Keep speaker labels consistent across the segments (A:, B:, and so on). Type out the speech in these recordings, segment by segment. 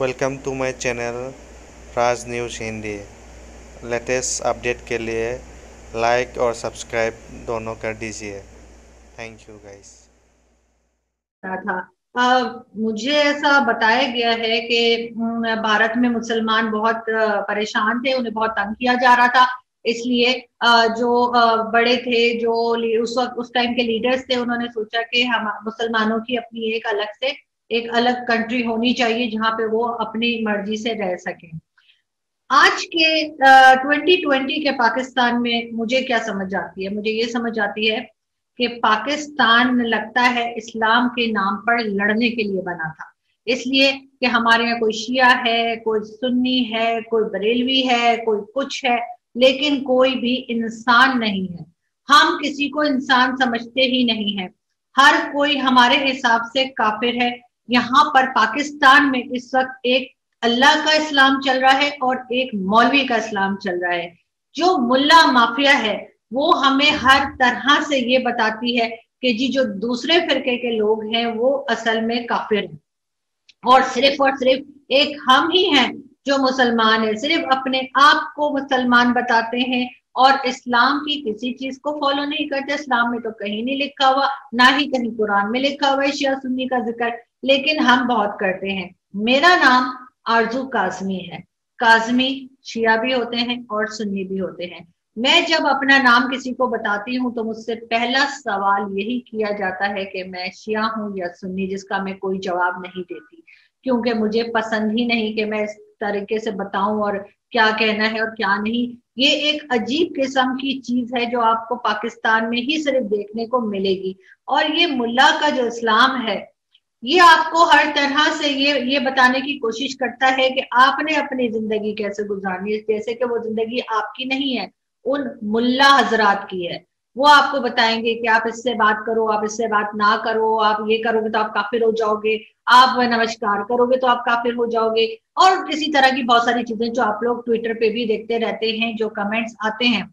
A: Welcome to my channel Raj news Hindi latest update के लिए like और subscribe दोनों कर दीजिए। थैंक यू गाइस
B: था आ, मुझे ऐसा बताया गया है कि भारत में मुसलमान बहुत परेशान थे उन्हें बहुत तंग किया जा रहा था। इसलिए जो बड़े थे जो उस वक्त उस टाइम के लीडर्स थे उन्होंने सोचा कि हम मुसलमानों की अपनी एक अलग से एक अलग कंट्री होनी चाहिए जहाँ पे वो अपनी मर्ज़ी से रह सकें। आज के ट्वेंटी ट्वेंटी के पाकिस्तान में मुझे क्या समझ आती है? मुझे ये समझ आती है कि पाकिस्तान लगता है इस्लाम के नाम पर लड़ने के लिए बना था। इसलिए कि हमारे यहाँ कोई शिया है, कोई सुन्नी है, कोई बरेलवी है, कोई कुछ है, लेकिन कोई भी इंसान नहीं है। हम किसी को इंसान समझते ही नहीं है। हर कोई हमारे हिसाब से काफिर है यहाँ पर पाकिस्तान में इस वक्त एक अल्लाह का इस्लाम चल रहा है और एक मौलवी का इस्लाम चल रहा है। जो मुल्ला माफिया है, वो हमें हर तरह से ये बताती है कि जी जो दूसरे फिरके के लोग हैं, वो असल में काफिर हैं। और सिर्फ़ और सिर्फ़ एक हम ही हैं जो मुसलमान है। सिर्फ़ अपने आप को मुसलमान बताते हैं और इस्लाम की किसी चीज़ को फॉलो नहीं करते। इस्लाम में तो कहीं नहीं लिखा हुआ, ना ही कहीं कुरान में लिखा हुआ है। शिया सुन्नी का ज़िक्र लेकिन हम बहुत करते हैं। मेरा नाम आरज़ू काजमी है। काजमी शिया भी होते हैं और सुन्नी भी होते हैं। मैं जब अपना नाम किसी को बताती हूँ तो मुझसे पहला सवाल यही किया जाता है कि मैं शिया हूँ या सुन्नी, जिसका मैं कोई जवाब नहीं देती। क्योंकि मुझे पसंद ही नहीं कि मैं इस तरीके से बताऊँ और क्या कहना है और क्या नहीं। ये एक अजीब किस्म की चीज़ है जो आपको पाकिस्तान में ही सिर्फ़ देखने को मिलेगी। और ये मुल्ला का जो इस्लाम है ये आपको हर तरह से ये ये बताने की कोशिश करता है कि आपने अपनी ज़िंदगी कैसे गुजारनी है। जैसे कि वो ज़िंदगी आपकी नहीं है, उन मुल्ला हजरात की है। वो आपको बताएँगे कि आप इससे बात करो, आप इससे बात ना करो, आप ये करोगे तो आप काफिर हो जाओगे, आप नमस्कार करोगे तो आप काफिर हो जाओगे। और इसी तरह की बहुत सारी चीज़ें जो आप लोग ट्विटर पे भी देखते रहते हैं, जो कमेंट्स आते हैं।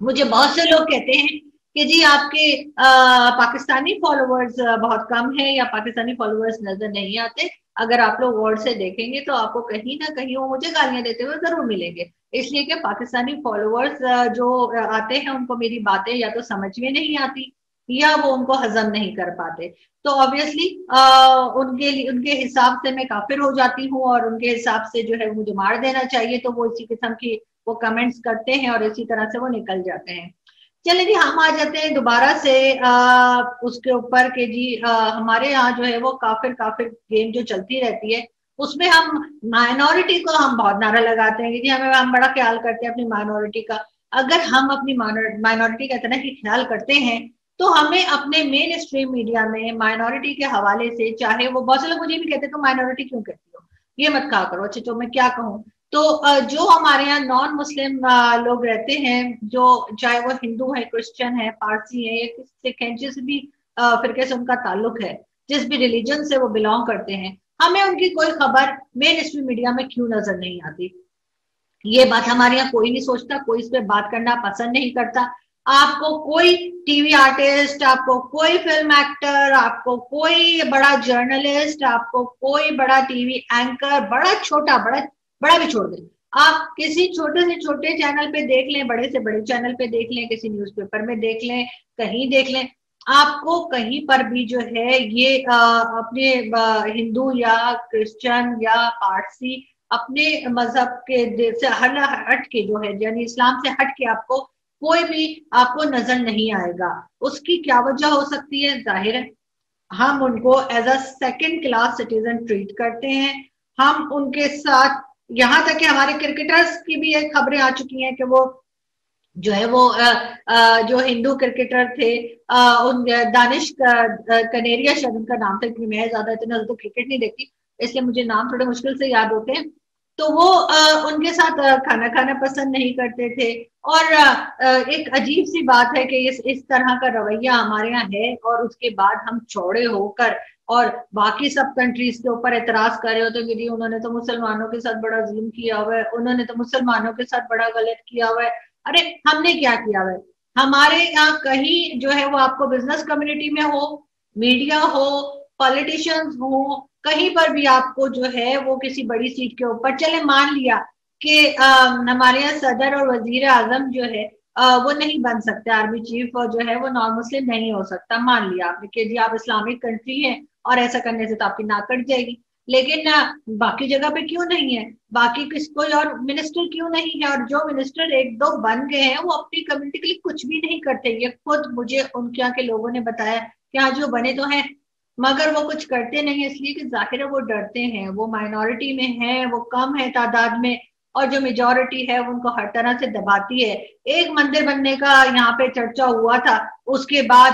B: मुझे बहुत से लोग कहते हैं कि जी आपके आ, पाकिस्तानी फॉलोअर्स बहुत कम है या पाकिस्तानी फॉलोअर्स नज़र नहीं आते। अगर आप लोग वर्ड से देखेंगे तो आपको कहीं ना कहीं वो मुझे गालियाँ देते हुए ज़रूर मिलेंगे। इसलिए कि पाकिस्तानी फॉलोअर्स जो आते हैं उनको मेरी बातें या तो समझ में नहीं आती या वो उनको हजम नहीं कर पाते। तो ऑब्वियसली उनके उनके हिसाब से मैं काफिर हो जाती हूँ और उनके हिसाब से जो है मुझे मार देना चाहिए। तो वो इसी किस्म की वो कमेंट्स करते हैं और इसी तरह से वो निकल जाते हैं। चले जी हम आ जाते हैं दोबारा से आ, उसके ऊपर के जी आ, हमारे यहाँ जो है वो काफिर काफिर गेम जो चलती रहती है उसमें हम माइनॉरिटी को हम बहुत नारा लगाते हैं कि जी हमें हम बड़ा ख्याल करते हैं अपनी माइनॉरिटी का। अगर हम अपनी माइनॉरिटी का इतना ही ख्याल करते हैं तो हमें अपने मेन स्ट्रीम मीडिया में माइनॉरिटी के हवाले से चाहे वो बहुत से लोग मुझे भी कहते तो माइनॉरिटी क्यों कहती हो? ये मत कहा करो अच्छा तो मैं क्या कहूँ? तो जो हमारे यहाँ नॉन मुस्लिम लोग रहते हैं, जो चाहे वो हिंदू है क्रिश्चियन है पारसी है, या सिख है जिस भी फिरके से उनका ताल्लुक है, जिस भी रिलीजन से वो बिलोंग करते हैं, हमें उनकी कोई खबर मेन स्ट्रीम मीडिया में क्यों नज़र नहीं आती? ये बात हमारे यहाँ कोई नहीं सोचता, कोई इस पर बात करना पसंद नहीं करता। आपको कोई टीवी आर्टिस्ट आपको कोई फ़िल्म एक्टर आपको कोई बड़ा जर्नलिस्ट आपको कोई बड़ा टीवी एंकर बड़ा छोटा, बड़ा बड़ा भी छोड़ दें। आप किसी छोटे से छोटे चैनल पे देख लें बड़े से बड़े चैनल पे देख लें किसी न्यूज़पेपर में देख लें कहीं देख लें आपको कहीं पर भी जो है ये आ, अपने हिंदू या क्रिश्चियन या पारसी अपने मज़हब के से हर हट के जो है यानी इस्लाम से हट के आपको कोई भी आपको नज़र नहीं आएगा। उसकी क्या वजह हो सकती है? ज़ाहिर है हम उनको as a second class citizen treat करते हैं। हम उनके साथ यहाँ तक कि हमारे क्रिकेटर्स की भी खबरें आ चुकी हैं कि वो जो है वो आ, आ, जो हिंदू क्रिकेटर थे आ, उन दानिश कनेरिया शायद उनका नाम था क्योंकि मैं ज़्यादा इतना तो क्रिकेट नहीं देखती इसलिए मुझे नाम थोड़े मुश्किल से याद होते हैं। तो वो आ, उनके साथ खाना खाना पसंद नहीं करते थे और आ, एक अजीब सी बात है कि इस इस तरह का रवैया हमारे यहाँ है और उसके बाद हम चौड़े होकर और बाकी सब कंट्रीज़ के ऊपर एतराज़ कर रहे हो तो उन्होंने तो मुसलमानों के साथ बड़ा जुल्म किया हुआ है, उन्होंने तो मुसलमानों के साथ बड़ा गलत किया हुआ है। अरे, हमने क्या किया हुआ है? हमारे यहाँ कहीं जो है वो आपको बिज़नेस कम्युनिटी में हो मीडिया हो पॉलिटिशियंस हो, कहीं पर भी आपको जो है वो किसी बड़ी सीट के ऊपर, चले मान लिया कि हमारे यहाँ सदर और वज़ीर आज़म जो है वो नहीं बन सकते आर्मी चीफ जो है वो नॉन मुस्लिम नहीं हो सकता। मान लिया आपने कि जी आप इस्लामिक कंट्री है और ऐसा करने से तो आपकी नाक कट जाएगी। लेकिन बाकी जगह पे क्यों नहीं है? बाकी किस कोई और मिनिस्टर क्यों नहीं है? और जो मिनिस्टर एक दो बन गए हैं, वो अपनी कम्युनिटी के लिए कुछ भी नहीं करते। ये खुद मुझे उनके यहाँ के लोगों ने बताया कि हाँ जो बने तो हैं, मगर वो कुछ करते नहीं इसलिए कि ज़ाहिर है वो डरते हैं। वो माइनॉरिटी में है, वो कम है तादाद में। और जो मेजोरिटी है उनको हर तरह से दबाती है। एक मंदिर बनने का यहाँ पे चर्चा हुआ था। उसके बाद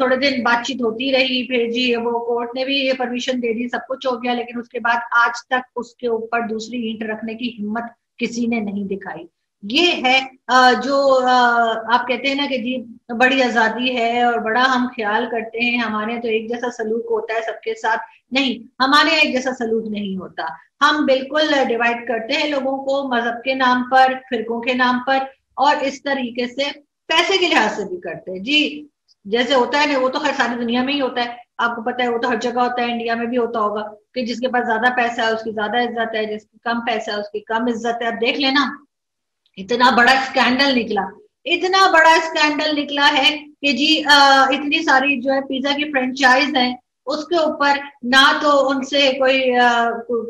B: थोड़े दिन बातचीत होती रही। फिर जी, वो कोर्ट ने भी ये परमिशन दे दी, सब कुछ हो गया, लेकिन उसके बाद आज तक उसके ऊपर दूसरी ईंट रखने की हिम्मत किसी ने नहीं दिखाई। ये है जो आप कहते हैं ना कि जी, बड़ी आज़ादी है और बड़ा हम ख्याल करते हैं। हमारे तो एक जैसा सलूक होता है सबके साथ। नहीं, हमारे यहाँ एक जैसा सलूक नहीं होता। हम बिल्कुल डिवाइड करते हैं लोगों को मज़हब के नाम पर फिरकों के नाम पर और इस तरीके से पैसे के लिहाज से भी करते हैं। जी जैसे होता है ना वो तो हर सारी दुनिया में ही होता है। आपको पता है वो तो हर जगह होता है इंडिया में भी होता होगा कि जिसके पास ज़्यादा पैसा है उसकी ज़्यादा इज़्ज़त है जिसकी कम पैसा है उसकी कम इज़्ज़त है। अब देख लेना इतना बड़ा स्कैंडल निकला। इतना बड़ा स्कैंडल निकला है कि जी आ, इतनी सारी जो है पिज्जा की फ्रेंचाइज है उसके ऊपर ना तो उनसे कोई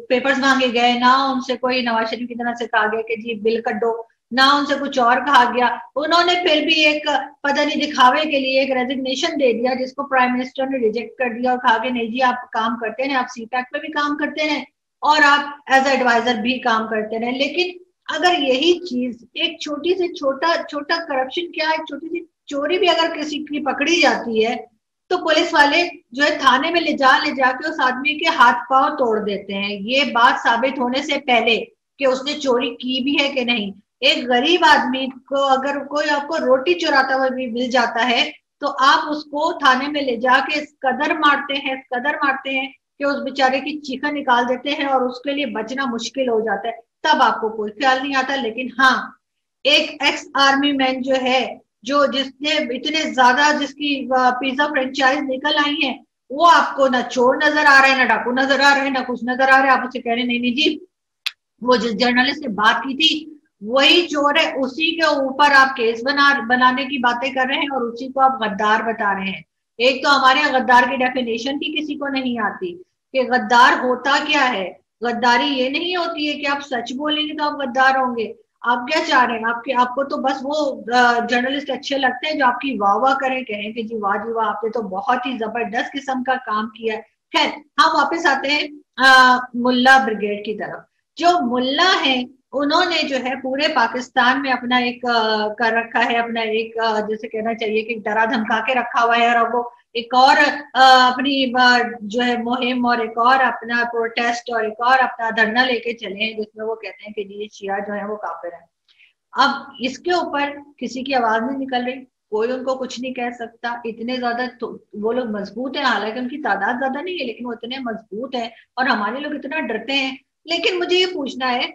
B: पेपर्स मांगे गए, ना उनसे कोई नवाज़ शरीफ की तरह से कहा गया कि जी बिल कटो, ना उनसे कुछ और कहा गया। उन्होंने फिर भी एक पता नहीं दिखावे के लिए एक रेजिग्नेशन दे दिया, जिसको प्राइम मिनिस्टर ने रिजेक्ट कर दिया और कहा कि नहीं जी, आप काम करते हैं, आप सी पैक पे भी काम करते हैं और आप एज एडवाइजर भी काम करते रहे लेकिन अगर यही चीज़, एक छोटी से छोटा छोटा करप्शन क्या है? छोटी सी चोरी भी अगर किसी की पकड़ी जाती है तो पुलिस वाले जो है थाने में ले जा, ले जाके उस आदमी के हाथ पाँव तोड़ देते हैं। ये बात साबित होने से पहले कि उसने चोरी की भी है कि नहीं। एक गरीब आदमी को अगर कोई आपको रोटी चुराता हुआ भी मिल जाता है तो आप उसको थाने में ले जाके इस कदर मारते हैं, इस कदर मारते हैं कि उस बेचारे की चीखा निकाल देते हैं और उसके लिए बचना मुश्किल हो जाता है। तब आपको कोई ख्याल नहीं आता, लेकिन हाँ एक एक्स आर्मी मैन जो है जो जिसने, इतने ज़्यादा जिसकी पिज्जा फ्रेंचाइज निकल आई है, वो आपको ना चोर नज़र आ रहा है, ना डाकू नज़र आ रहे हैं, ना कुछ नज़र आ रहा है। आप उसे कह रहे नहीं नहीं जी, वो जिस जर्नलिस्ट से बात की थी, वही चोर है, उसी के ऊपर आप केस बना, बनाने की बातें कर रहे हैं और उसी को आप गद्दार बता रहे हैं। एक तो हमारे यहाँ गद्दार की डेफिनेशन ही किसी को नहीं आती कि गद्दार होता क्या है। गद्दारी ये नहीं होती है कि आप सच बोलेंगे तो आप गद्दार होंगे। आप क्या चाह रहे हैं? आपके, आपको तो बस वो जर्नलिस्ट अच्छे लगते हैं जो आपकी वाह वाह करें, कहें कि जी वाह जी वाह, आपने तो बहुत ही ज़बरदस्त किस्म का काम किया है। खैर, हम वापस आते हैं मुल्ला ब्रिगेड की तरफ़। जो मुल्ला है, उन्होंने जो है पूरे पाकिस्तान में अपना एक कर रखा है, अपना एक जैसे कहना चाहिए कि डरा धमका के रखा हुआ है और वो एक और अपनी जो है मुहिम और एक और अपना प्रोटेस्ट और एक और अपना धरना लेके चले हैं, जिसमें वो कहते हैं कि जी, शिया जो है वो काफिर है। अब इसके ऊपर किसी की आवाज़ नहीं निकल रही, कोई उनको कुछ नहीं कह सकता, इतने ज़्यादा तो वो लोग मज़बूत है, हालाँकि उनकी तादाद ज़्यादा नहीं है, लेकिन वो इतने मज़बूत है और हमारे लोग इतना डरते हैं। लेकिन मुझे ये पूछना है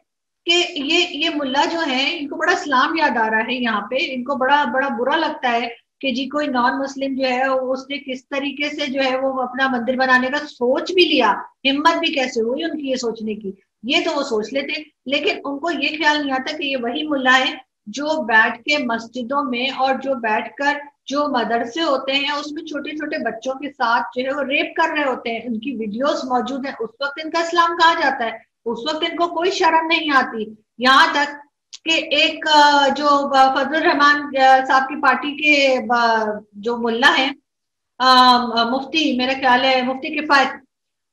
B: कि ये ये मुल्ला जो है, इनको बड़ा इस्लाम याद आ रहा है यहाँ पे, इनको बड़ा बड़ा बुरा लगता है कि जी कोई नॉन मुस्लिम जो है, उसने किस तरीके से जो है वो अपना मंदिर बनाने का सोच भी लिया, हिम्मत भी कैसे हुई उनकी ये सोचने की? ये तो वो सोच लेते। लेकिन उनको ये ख्याल नहीं आता कि ये वही मुल्ला है जो बैठ के मस्जिदों में और जो बैठकर जो मदरसे होते हैं, उसमें छोटे छोटे बच्चों के साथ जो है वो रेप कर रहे होते हैं। उनकी वीडियोस मौजूद है। उस वक्त इनका इस्लाम कहा जाता है। उस वक्त इनको कोई शर्म नहीं आती। यहाँ तक कि एक जो फजल रहमान साहब की पार्टी के जो मुल्ला है मुफ्ती, मेरा ख्याल है, मुफ्ती किफायत,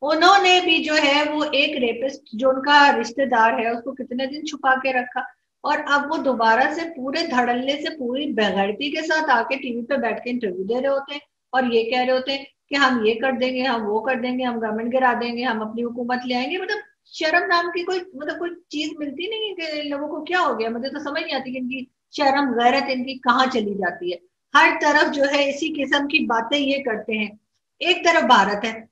B: उन्होंने भी जो है, वो एक रेपिस्ट जो उनका रिश्तेदार है, उसको कितने दिन छुपा के रखा और अब वो दोबारा से पूरे धड़ल्ले से पूरी बेगड़ती के साथ आके टीवी पे बैठ के इंटरव्यू दे रहे होते हैं और ये कह रहे होते हैं कि हम ये कर देंगे, हम वो कर देंगे, हम गवर्नमेंट गिरा देंगे, हम अपनी हुकूमत ले आएँगे मतलब शर्म नाम की कोई मतलब कोई चीज़ मिलती नहीं है कि लोगों को क्या हो गया? मुझे तो समझ नहीं आती कि इनकी शर्म गैरत इनकी कहाँ चली जाती है। हर तरफ़ जो है इसी किस्म की बातें ये करते हैं। एक तरफ़ भारत है।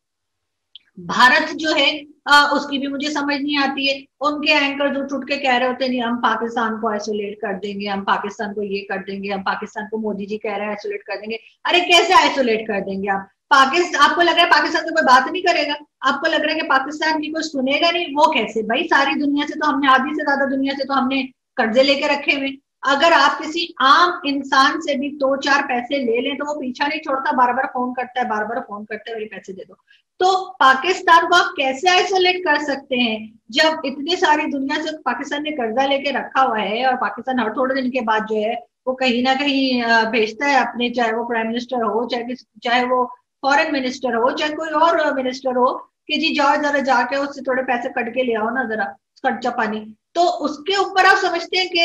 B: भारत जो है आ, उसकी भी मुझे समझ नहीं आती है। उनके एंकर जो टूट के कह रहे होते नहीं हम पाकिस्तान को आइसोलेट कर देंगे हम पाकिस्तान को ये कर देंगे हम पाकिस्तान को मोदी जी कह रहे हैं आइसोलेट कर देंगे। अरे कैसे आइसोलेट कर देंगे आप? पाकिस्तान, आपको लग रहा है पाकिस्तान तो कोई बात नहीं करेगा? आपको लग रहा है कि पाकिस्तान की कोई सुनेगा नहीं? वो कैसे? भाई, सारी दुनिया से तो हमने, आधी से ज़्यादा दुनिया से तो हमने कर्जे लेके रखे हुए। अगर आप किसी आम इंसान से भी दो चार पैसे ले लें तो वो पीछा नहीं छोड़ता बार बार फ़ोन करता है बार बार फ़ोन करता है हैं पैसे दे दो। तो पाकिस्तान को आप कैसे आइसोलेट कर सकते हैं? जब इतनी सारी दुनिया से पाकिस्तान ने कर्जा लेके रखा हुआ है और पाकिस्तान हर थोड़े दिन के बाद जो है, वो कहीं ना कहीं भेजता है अपने, चाहे वो प्राइम मिनिस्टर हो, चाहे चाहे वो फॉरेन मिनिस्टर हो, चाहे कोई और मिनिस्टर हो, कि जी जाओ जरा जाके उससे थोड़े पैसे कट के ले आओ ना जरा, खर्चा पानी। तो उसके ऊपर आप समझते हैं कि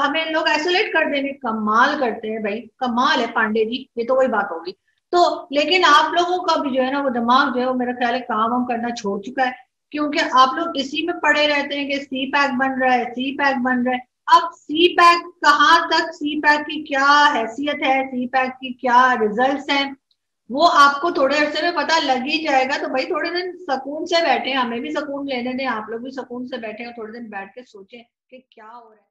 B: हमें लोग आइसोलेट कर देंगे। कमाल करते हैं भाई, कमाल है पांडे जी, ये तो वही बात होगी। तो लेकिन आप लोगों का भी जो है ना, वो दिमाग जो है, वो मेरा ख्याल है काम वाम करना छोड़ चुका है। क्योंकि आप लोग इसी में पड़े रहते हैं कि सी पैक बन रहा है सी पैक बन रहा है। अब सी पैक कहाँ तक सी पैक की क्या हैसियत है सी पैक की क्या रिजल्ट्स हैं? वो आपको थोड़े अरसे में पता लग ही जाएगा तो भाई थोड़े दिन सुकून से बैठे हमें भी सुकून लेने दें, आप लोग भी सुकून से बैठे और थोड़े दिन बैठ के सोचें कि क्या हो रहा है।